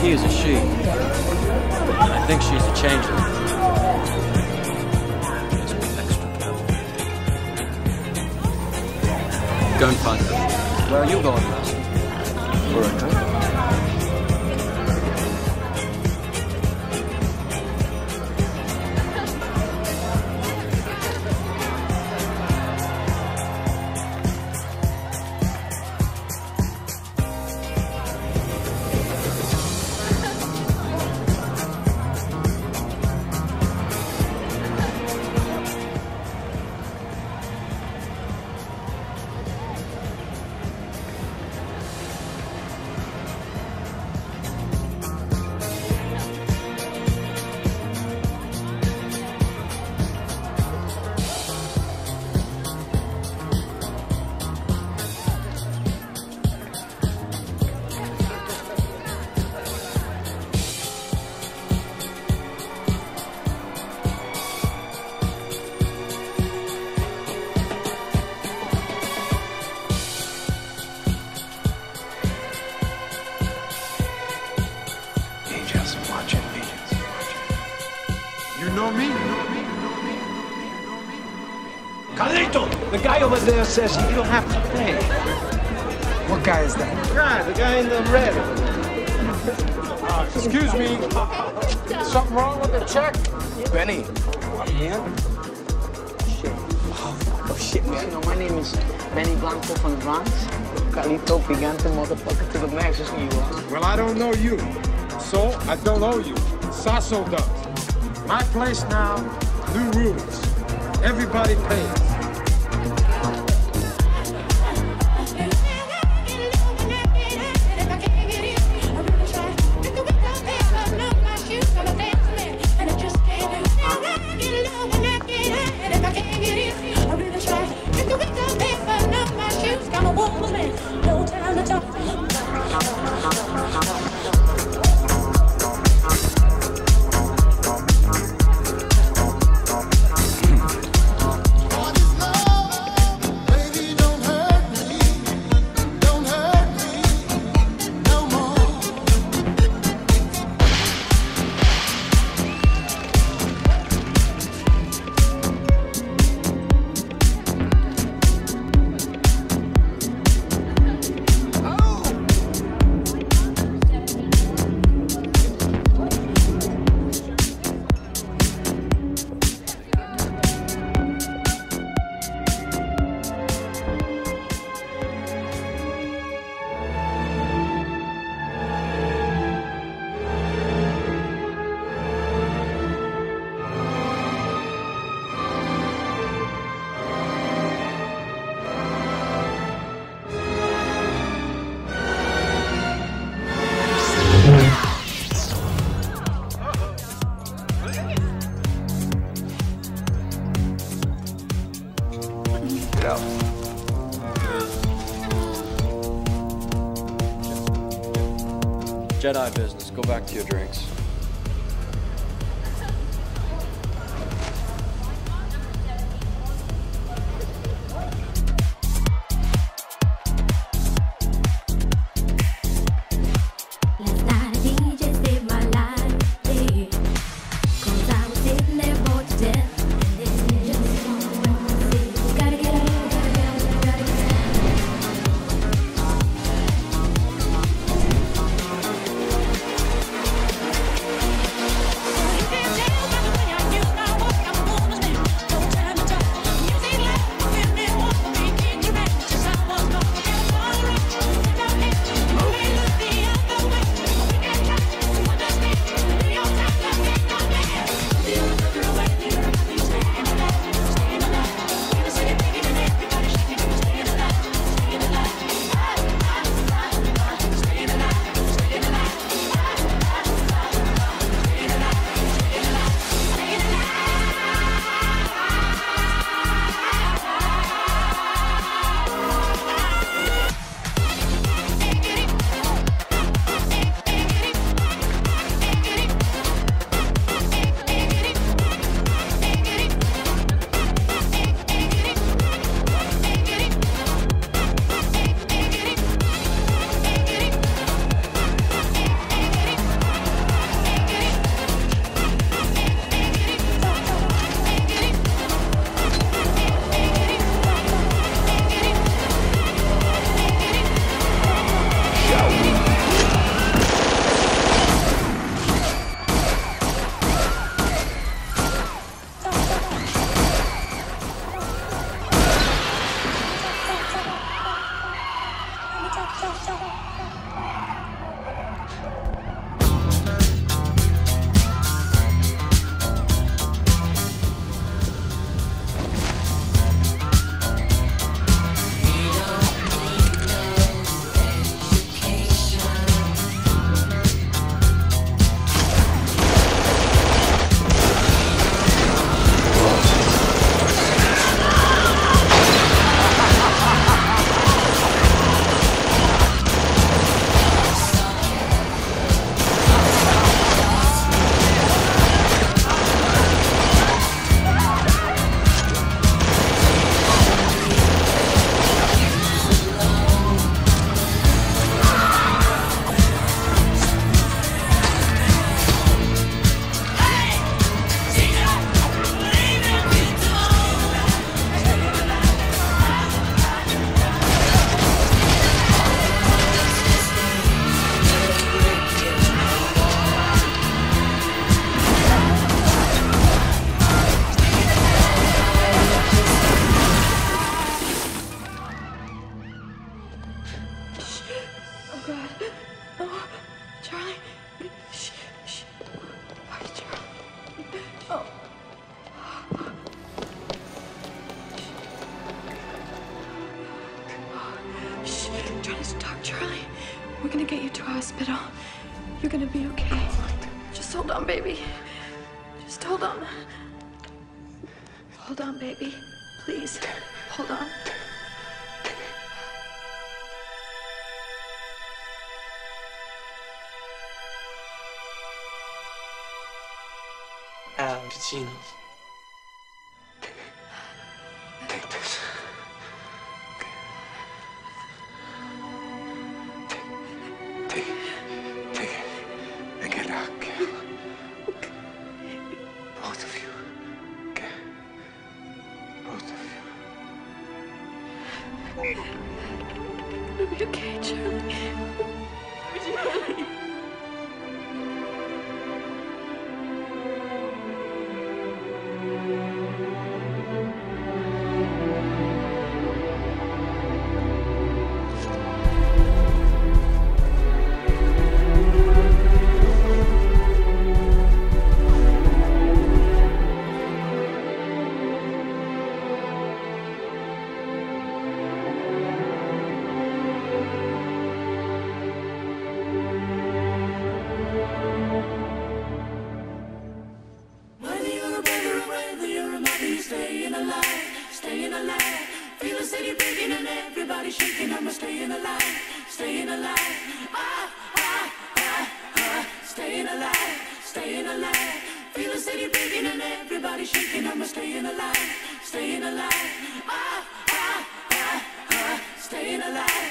he is a she. I think she's a changeling. Go and find her. Where are you going, Master? For a drink? Know me? Carlito, the guy over there says you don't have to pay. What guy is that? Yeah, the guy in the red. Uh, excuse me. Something wrong with the check? Benny! Man. Shit. Oh, shit, man. No, my name is Benny Blanco from the Bronx. Carlito Brigante, motherfucker, to the max. That's who you are. Well, I don't know you. So, I don't owe you. Sasso does. My place now, new rules. Everybody pays. Out. Jedi business. Go back to your drinks. God. Oh, Charlie. Shh, shh. Sorry, Charlie. Oh. Shh. Charlie's talk, Charlie. We're gonna get you to a hospital. You're gonna be okay. Just hold on, baby. Just hold on. Hold on, baby. Please, hold on. Uh, Al Pacino. Take, this. Take, take, take it and get out, Both of you. Both of you. Okay, Charlie? Charlie. steady breaking and everybody shaking. I'm staying alive, staying alive. Ah, ah, ah, ah, staying alive.